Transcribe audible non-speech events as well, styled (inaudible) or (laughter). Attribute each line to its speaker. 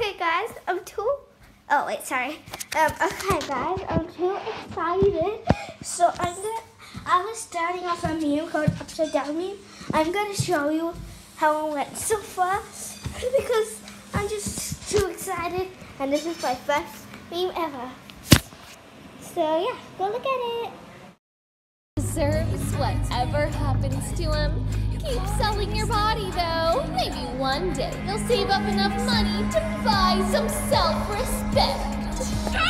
Speaker 1: Okay, guys, I'm too. Oh wait, sorry. Um, okay, guys, I'm too excited. So I'm gonna. I was starting off a meme called Upside Down meme. I'm gonna show you how it went so far (laughs) because I'm just too excited, and this is my first meme ever. So yeah, go look at it.
Speaker 2: Deserves whatever happens to him. Keep selling your body though. Maybe one day you'll save up enough money to buy some self-respect.